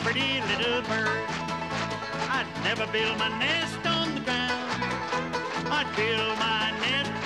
pretty little bird. I'd never build my nest on the ground. I'd build my nest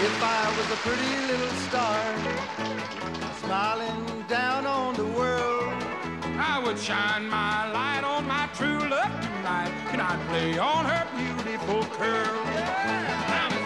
If I was a pretty little star, smiling down on the world, I would shine my light on my true love tonight. Can I play on her beautiful curls? Yeah.